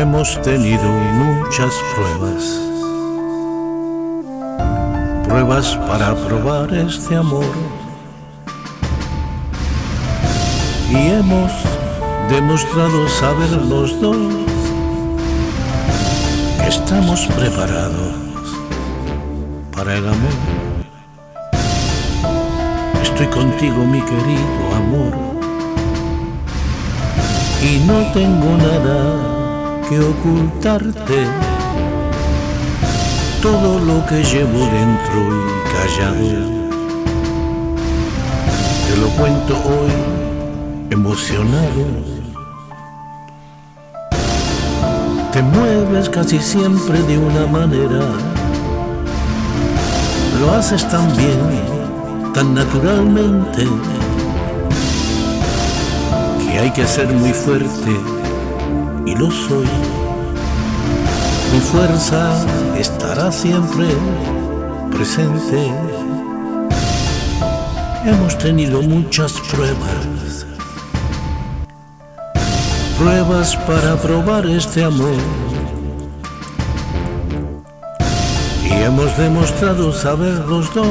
Hemos tenido muchas pruebas, pruebas para probar este amor. Y hemos demostrado saber los dos que estamos preparados para el amor. Estoy contigo, mi querido amor, y no tengo nada que ocultarte todo lo que llevo dentro y callado. Te lo cuento hoy emocionado. Te mueves casi siempre de una manera. Lo haces tan bien, tan naturalmente, que hay que ser muy fuerte y lo soy. Mi fuerza estará siempre presente. Hemos tenido muchas pruebas, pruebas para probar este amor. Y hemos demostrado saber los dos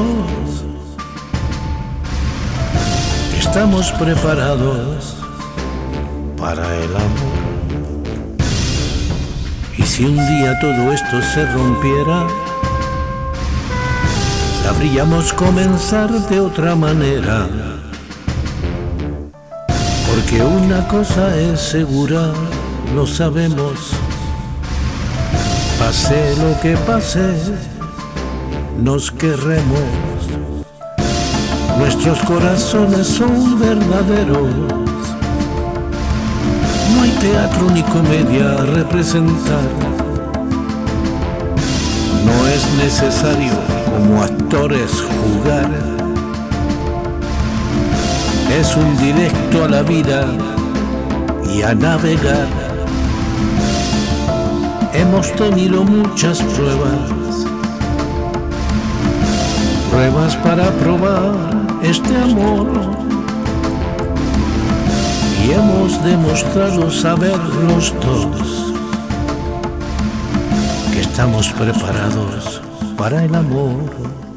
que estamos preparados para el amor. Si un día todo esto se rompiera, sabríamos comenzar de otra manera. Porque una cosa es segura, lo sabemos. Pase lo que pase, nos querremos. Nuestros corazones son verdaderos no hay teatro ni comedia a representar. No es necesario como actores jugar. Es un directo a la vida y a navegar. Hemos tenido muchas pruebas, pruebas para probar este amor y hemos demostrado saber los dos que estamos preparados para el amor.